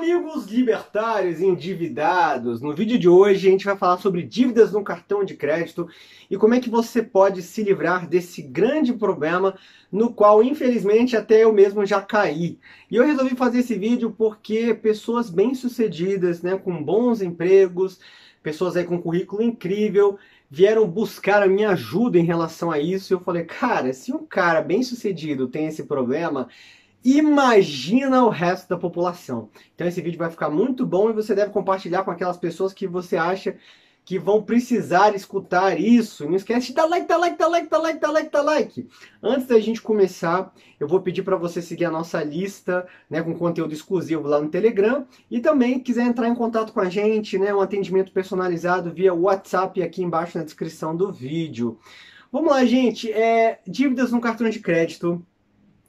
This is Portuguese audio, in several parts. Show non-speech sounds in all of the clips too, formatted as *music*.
amigos libertários endividados! No vídeo de hoje a gente vai falar sobre dívidas no cartão de crédito e como é que você pode se livrar desse grande problema no qual infelizmente até eu mesmo já caí. E eu resolvi fazer esse vídeo porque pessoas bem-sucedidas, né, com bons empregos, pessoas aí com currículo incrível, vieram buscar a minha ajuda em relação a isso. E eu falei, cara, se um cara bem-sucedido tem esse problema, imagina o resto da população. Então esse vídeo vai ficar muito bom e você deve compartilhar com aquelas pessoas que você acha que vão precisar escutar isso. Não esquece de dar like, dar like, dar like, dar like, dar like, dar like. Antes da gente começar, eu vou pedir para você seguir a nossa lista, né, com conteúdo exclusivo lá no Telegram e também quiser entrar em contato com a gente, né, um atendimento personalizado via WhatsApp aqui embaixo na descrição do vídeo. Vamos lá, gente. É, dívidas no cartão de crédito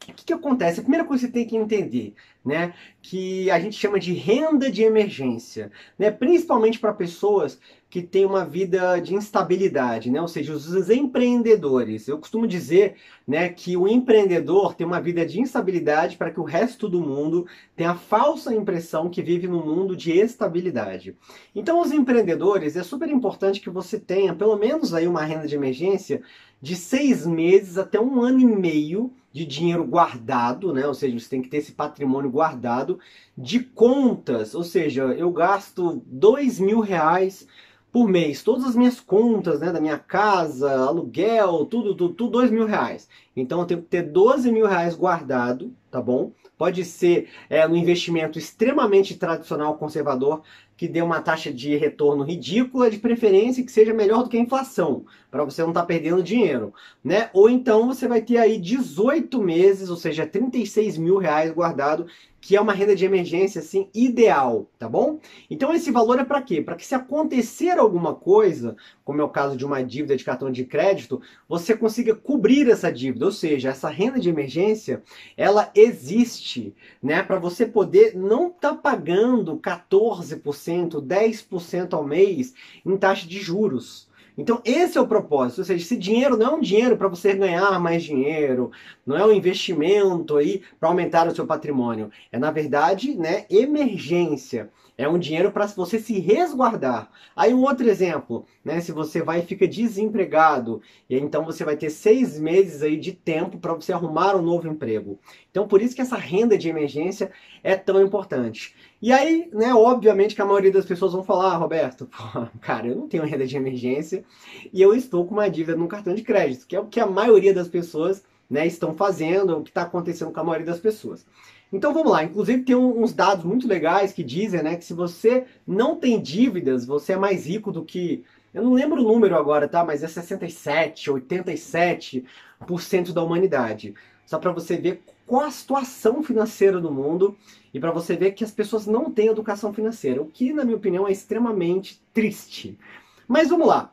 que, que acontece? A primeira coisa que você tem que entender, né, que a gente chama de renda de emergência, né, principalmente para pessoas que têm uma vida de instabilidade, né, ou seja, os empreendedores. Eu costumo dizer, né, que o empreendedor tem uma vida de instabilidade para que o resto do mundo tenha a falsa impressão que vive num mundo de estabilidade. Então, os empreendedores é super importante que você tenha pelo menos aí uma renda de emergência de seis meses até um ano e meio de dinheiro guardado, né? Ou seja, você tem que ter esse patrimônio guardado de contas. Ou seja, eu gasto dois mil reais por mês. Todas as minhas contas, né? Da minha casa, aluguel, tudo, tudo, tudo, dois mil reais. Então eu tenho que ter 12 mil reais guardado, tá bom? Pode ser é, um investimento extremamente tradicional, conservador, que dê uma taxa de retorno ridícula, de preferência que seja melhor do que a inflação, para você não estar tá perdendo dinheiro, né? Ou então você vai ter aí 18 meses, ou seja, 36 mil reais guardado, que é uma renda de emergência assim ideal, tá bom? Então esse valor é para quê? Para que se acontecer alguma coisa, como é o caso de uma dívida de cartão de crédito, você consiga cobrir essa dívida, ou seja, essa renda de emergência, ela existe, né, para você poder não estar tá pagando 14% 10% ao mês em taxa de juros. Então, esse é o propósito. Ou seja, esse dinheiro não é um dinheiro para você ganhar mais dinheiro, não é um investimento aí para aumentar o seu patrimônio. É, na verdade, né, emergência. É um dinheiro para você se resguardar. Aí um outro exemplo, né? Se você vai e fica desempregado, e então você vai ter seis meses aí de tempo para você arrumar um novo emprego. Então por isso que essa renda de emergência é tão importante. E aí, né, obviamente que a maioria das pessoas vão falar, ah, Roberto, *laughs* pô, cara, eu não tenho renda de emergência e eu estou com uma dívida no cartão de crédito, que é o que a maioria das pessoas né, estão fazendo, o que está acontecendo com a maioria das pessoas. Então vamos lá, inclusive tem uns dados muito legais que dizem né, que se você não tem dívidas, você é mais rico do que. Eu não lembro o número agora, tá? Mas é 67, 87% da humanidade. Só para você ver qual a situação financeira do mundo e para você ver que as pessoas não têm educação financeira, o que, na minha opinião, é extremamente triste. Mas vamos lá.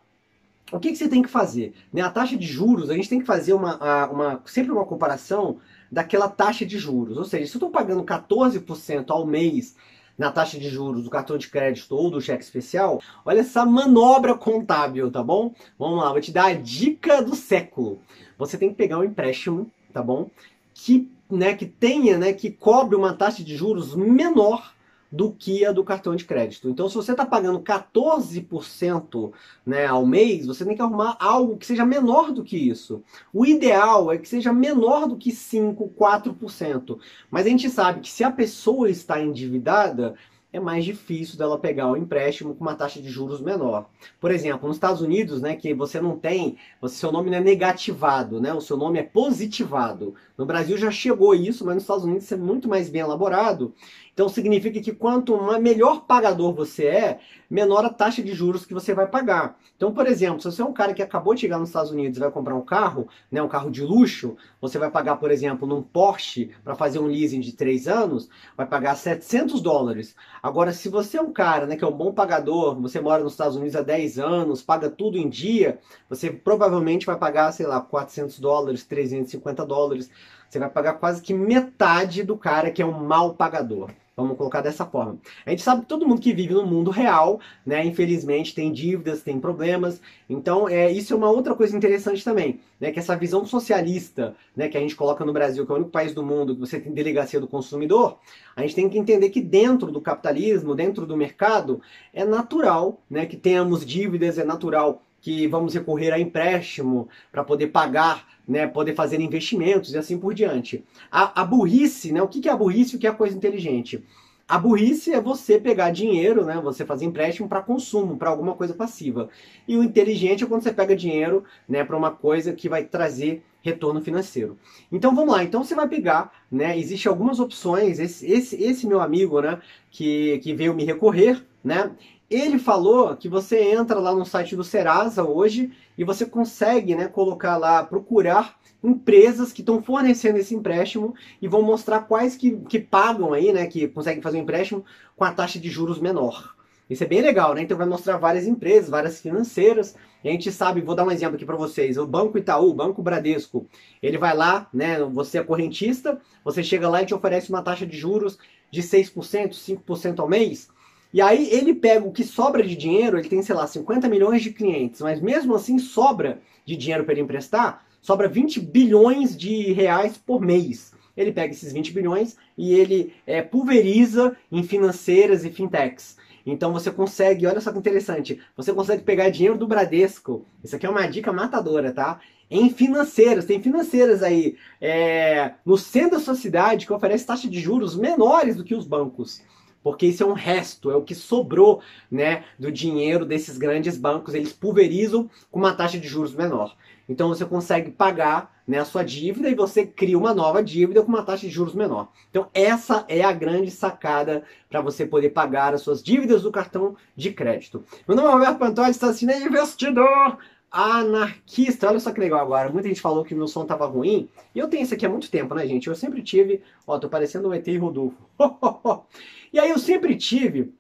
O que, que você tem que fazer? Né, a taxa de juros, a gente tem que fazer uma, uma, sempre uma comparação daquela taxa de juros. Ou seja, se eu estou pagando 14% ao mês na taxa de juros do cartão de crédito ou do cheque especial, olha essa manobra contábil, tá bom? Vamos lá, vou te dar a dica do século. Você tem que pegar um empréstimo, tá bom? Que, né, que tenha, né, que cobre uma taxa de juros menor do que a do cartão de crédito. Então, se você está pagando 14% né, ao mês, você tem que arrumar algo que seja menor do que isso. O ideal é que seja menor do que 5%, 4%. Mas a gente sabe que se a pessoa está endividada, é mais difícil dela pegar o empréstimo com uma taxa de juros menor. Por exemplo, nos Estados Unidos, né, que você não tem, você, seu nome não é negativado, né, o seu nome é positivado. No Brasil já chegou isso, mas nos Estados Unidos isso é muito mais bem elaborado. Então significa que quanto melhor pagador você é, menor a taxa de juros que você vai pagar. Então, por exemplo, se você é um cara que acabou de chegar nos Estados Unidos e vai comprar um carro, né, um carro de luxo, você vai pagar, por exemplo, num Porsche para fazer um leasing de 3 anos, vai pagar 700 dólares. Agora, se você é um cara né, que é um bom pagador, você mora nos Estados Unidos há 10 anos, paga tudo em dia, você provavelmente vai pagar, sei lá, 400 dólares, 350 dólares você vai pagar quase que metade do cara que é um mal pagador. Vamos colocar dessa forma. A gente sabe que todo mundo que vive no mundo real, né, infelizmente tem dívidas, tem problemas. Então, é, isso é uma outra coisa interessante também, né, que essa visão socialista, né, que a gente coloca no Brasil, que é o único país do mundo que você tem delegacia do consumidor, a gente tem que entender que dentro do capitalismo, dentro do mercado, é natural, né, que tenhamos dívidas, é natural que vamos recorrer a empréstimo para poder pagar, né, poder fazer investimentos e assim por diante. A, a burrice, né, o que, que é a burrice e o que é a coisa inteligente? A burrice é você pegar dinheiro, né, você fazer empréstimo para consumo, para alguma coisa passiva. E o inteligente é quando você pega dinheiro né, para uma coisa que vai trazer retorno financeiro. Então vamos lá, então você vai pegar, né? Existem algumas opções. Esse, esse, esse meu amigo, né, que, que veio me recorrer, né? Ele falou que você entra lá no site do Serasa hoje e você consegue né, colocar lá, procurar empresas que estão fornecendo esse empréstimo e vão mostrar quais que, que pagam aí, né, que conseguem fazer um empréstimo com a taxa de juros menor. Isso é bem legal, né? Então vai mostrar várias empresas, várias financeiras. E a gente sabe, vou dar um exemplo aqui para vocês. O Banco Itaú, o Banco Bradesco, ele vai lá, né? Você é correntista, você chega lá e te oferece uma taxa de juros de 6%, 5% ao mês. E aí ele pega o que sobra de dinheiro, ele tem, sei lá, 50 milhões de clientes, mas mesmo assim sobra de dinheiro para ele emprestar, sobra 20 bilhões de reais por mês. Ele pega esses 20 bilhões e ele é, pulveriza em financeiras e fintechs. Então você consegue, olha só que interessante, você consegue pegar dinheiro do Bradesco, isso aqui é uma dica matadora, tá? Em financeiras, tem financeiras aí é, no centro da sua cidade que oferece taxa de juros menores do que os bancos porque isso é um resto, é o que sobrou né, do dinheiro desses grandes bancos, eles pulverizam com uma taxa de juros menor. Então você consegue pagar né, a sua dívida e você cria uma nova dívida com uma taxa de juros menor. Então essa é a grande sacada para você poder pagar as suas dívidas do cartão de crédito. Meu nome é Roberto Pantoli, está assim, investidor anarquista. Olha só que legal agora. Muita gente falou que meu som tava ruim. E eu tenho isso aqui há muito tempo, né, gente? Eu sempre tive. Ó, tô parecendo um ET Rodolfo. *laughs* e aí eu sempre tive.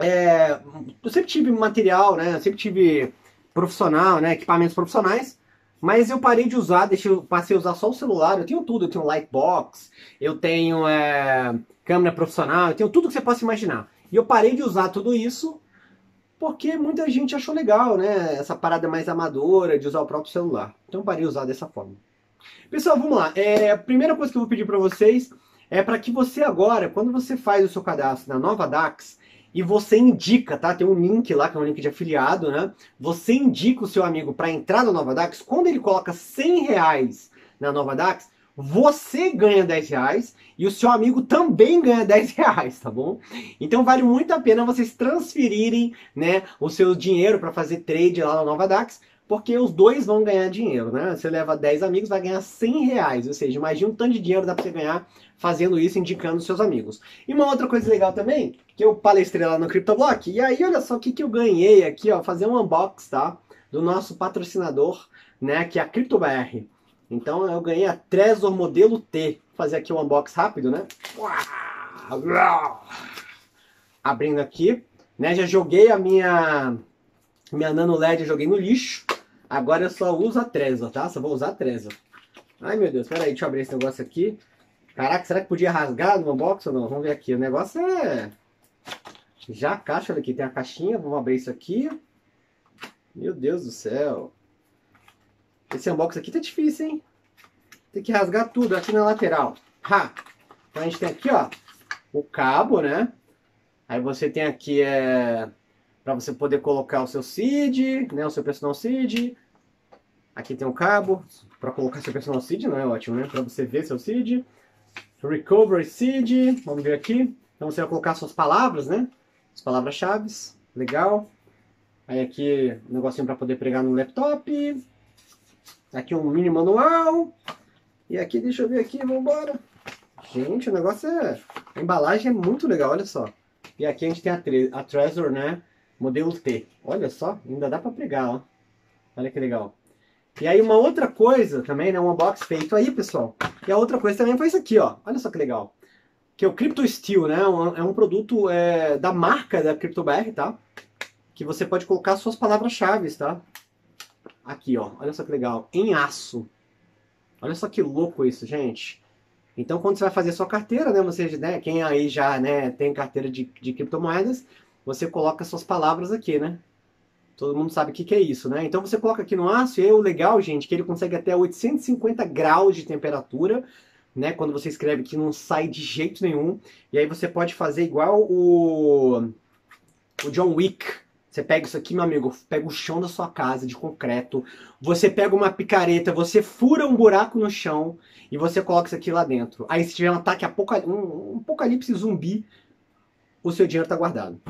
É, eu sempre tive material, né? Eu sempre tive profissional, né? Equipamentos profissionais. Mas eu parei de usar, deixei, passei a usar só o celular. Eu tenho tudo, eu tenho lightbox, eu tenho é, câmera profissional, eu tenho tudo que você possa imaginar. E eu parei de usar tudo isso porque muita gente achou legal, né? Essa parada mais amadora de usar o próprio celular. Então parei usar dessa forma. Pessoal, vamos lá. É, a primeira coisa que eu vou pedir para vocês é para que você agora, quando você faz o seu cadastro na Nova Dax, e você indica, tá? Tem um link lá, que é um link de afiliado, né? Você indica o seu amigo para entrar na Nova Dax. Quando ele coloca 100 reais na Nova Dax, você ganha 10 reais e o seu amigo também ganha 10 *laughs* reais, tá bom? Então vale muito a pena vocês transferirem né, o seu dinheiro para fazer trade lá na Nova Dax, porque os dois vão ganhar dinheiro, né? Você leva 10 amigos, vai ganhar 100 reais, ou seja, imagina um tanto de dinheiro dá para você ganhar fazendo isso, indicando seus amigos. E uma outra coisa legal também, que eu palestrei lá no CryptoBlock, e aí olha só o que, que eu ganhei aqui, ó, fazer um unbox, tá? Do nosso patrocinador, né, que é a CryptoBR. Então eu ganhei a Trezor modelo T. Vou fazer aqui um unbox rápido, né? Abrindo aqui, né? Já joguei a minha minha nano LED, joguei no lixo. Agora eu só uso a Trezor, tá? Só vou usar a Trezor. Ai meu Deus, peraí, deixa eu abrir esse negócio aqui. Caraca, será que podia rasgar no unbox ou não? Vamos ver aqui. O negócio é. Já a caixa, olha aqui, tem a caixinha. Vamos abrir isso aqui. Meu Deus do céu. Esse unbox aqui tá difícil, hein? Tem que rasgar tudo aqui na lateral. Ha! Então a gente tem aqui, ó, o cabo, né? Aí você tem aqui, é... para você poder colocar o seu seed, né? O seu personal seed. Aqui tem um cabo para colocar seu personal seed, não é ótimo, né? Para você ver seu seed. Recovery seed, vamos ver aqui. Então você vai colocar suas palavras, né? As palavras-chave, legal. Aí aqui, um negocinho para poder pregar no laptop. Aqui um mini manual. E aqui, deixa eu ver aqui, vamos embora. Gente, o negócio é... A embalagem é muito legal, olha só. E aqui a gente tem a, tre... a Trezor, né? Modelo T. Olha só, ainda dá pra pregar, ó. Olha que legal. E aí uma outra coisa também, né? Um unbox feito aí, pessoal. E a outra coisa também foi isso aqui, ó. Olha só que legal. Que é o Crypto Steel, né? É um produto é, da marca da CryptoBR, tá? Que você pode colocar suas palavras-chave, tá? Aqui, ó. Olha só que legal. Em aço. Olha só que louco isso, gente. Então, quando você vai fazer sua carteira, né, você, né, quem aí já né, tem carteira de, de criptomoedas, você coloca suas palavras aqui, né? Todo mundo sabe o que, que é isso, né? Então você coloca aqui no aço e aí o legal, gente, que ele consegue até 850 graus de temperatura, né? Quando você escreve que não sai de jeito nenhum. E aí você pode fazer igual o, o John Wick. Você pega isso aqui, meu amigo, pega o chão da sua casa de concreto, você pega uma picareta, você fura um buraco no chão e você coloca isso aqui lá dentro. Aí se tiver um ataque um, um apocalipse zumbi, o seu dinheiro está guardado.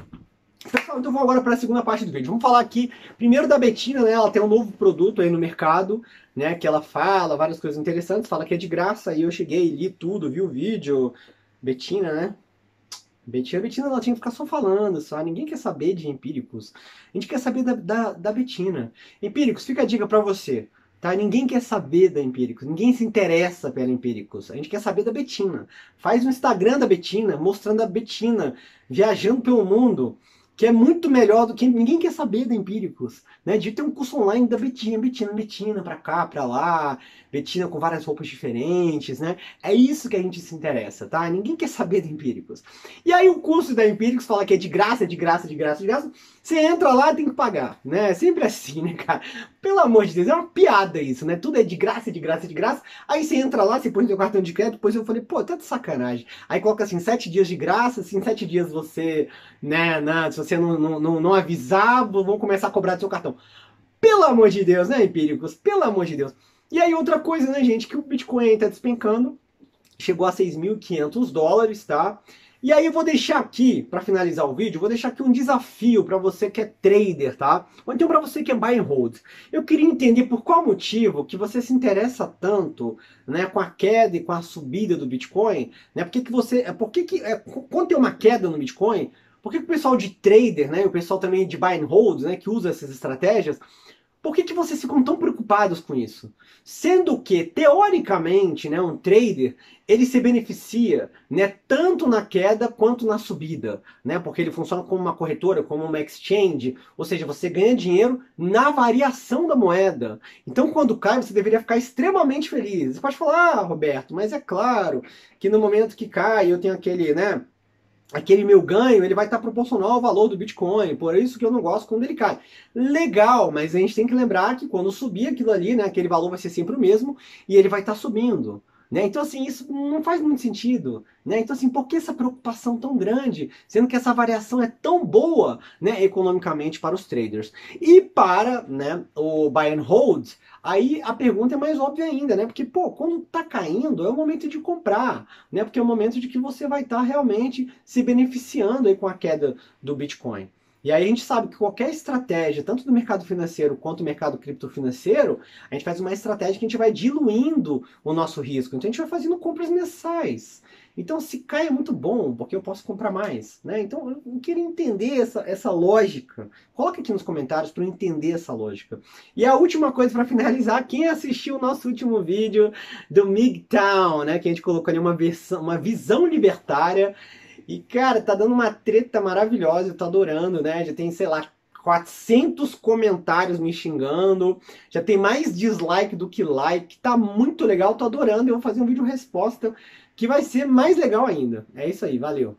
Pessoal, então vamos agora para a segunda parte do vídeo. Vamos falar aqui primeiro da Betina, né? Ela tem um novo produto aí no mercado, né? Que ela fala várias coisas interessantes, fala que é de graça. Aí eu cheguei, li tudo, vi o vídeo. Betina, né? Betina, Betina ela tinha que ficar só falando, só. Ninguém quer saber de empíricos. A gente quer saber da, da, da Betina. Empíricos, fica a dica para você. Tá? Ninguém quer saber da Empíricos, ninguém se interessa pela Empíricos. A gente quer saber da Betina. Faz um Instagram da Betina, mostrando a Betina viajando pelo mundo que é muito melhor do que ninguém quer saber da Empíricos, né? De ter um curso online da Betina, Betina, Betina, para cá, para lá, Betina com várias roupas diferentes, né? É isso que a gente se interessa, tá? Ninguém quer saber da Empíricos. E aí o curso da Empíricos fala que é de graça, de graça, de graça, de graça. Você entra lá, tem que pagar, né? Sempre assim, né, cara? Pelo amor de Deus, é uma piada isso, né? Tudo é de graça, de graça, de graça. Aí você entra lá, você põe seu cartão de crédito, depois eu falei, pô, tá de sacanagem. Aí coloca assim, sete dias de graça, assim, sete dias você, né, né se você não, não, não, não avisar, vão começar a cobrar do seu cartão. Pelo amor de Deus, né, empíricos? Pelo amor de Deus. E aí outra coisa, né, gente, que o Bitcoin tá despencando, chegou a 6.500 dólares, tá? E aí eu vou deixar aqui, para finalizar o vídeo, vou deixar aqui um desafio para você que é trader, tá? Ou então para você que é buy and hold. Eu queria entender por qual motivo que você se interessa tanto, né, com a queda e com a subida do Bitcoin, né? Por que, você, é, por que é, quando tem uma queda no Bitcoin, por que, que o pessoal de trader, né, o pessoal também de buy and hold, né, que usa essas estratégias, por que, que vocês ficam tão preocupados com isso? Sendo que, teoricamente, né, um trader, ele se beneficia né, tanto na queda quanto na subida, né, porque ele funciona como uma corretora, como uma exchange, ou seja, você ganha dinheiro na variação da moeda. Então, quando cai, você deveria ficar extremamente feliz. Você pode falar, ah, Roberto, mas é claro que no momento que cai, eu tenho aquele, né, aquele meu ganho ele vai estar proporcional ao valor do Bitcoin, por isso que eu não gosto quando ele cai. Legal, mas a gente tem que lembrar que quando subir aquilo ali, né, aquele valor vai ser sempre o mesmo e ele vai estar subindo. Né? Então, assim, isso não faz muito sentido. Né? Então, assim, por que essa preocupação tão grande, sendo que essa variação é tão boa né, economicamente para os traders? E para né, o buy and hold, aí a pergunta é mais óbvia ainda, né? Porque, pô, quando está caindo, é o momento de comprar, né? Porque é o momento de que você vai estar tá realmente se beneficiando aí com a queda do Bitcoin. E aí a gente sabe que qualquer estratégia, tanto do mercado financeiro quanto do mercado criptofinanceiro, a gente faz uma estratégia que a gente vai diluindo o nosso risco. Então a gente vai fazendo compras mensais. Então se cai é muito bom, porque eu posso comprar mais. Né? Então eu queria entender essa, essa lógica. Coloca aqui nos comentários para eu entender essa lógica. E a última coisa para finalizar, quem assistiu o nosso último vídeo do MGTOW, né? que a gente colocou ali uma, versão, uma visão libertária, e, cara, tá dando uma treta maravilhosa, eu tô adorando, né? Já tem, sei lá, 400 comentários me xingando, já tem mais dislike do que like, tá muito legal, tô adorando, eu vou fazer um vídeo resposta que vai ser mais legal ainda. É isso aí, valeu!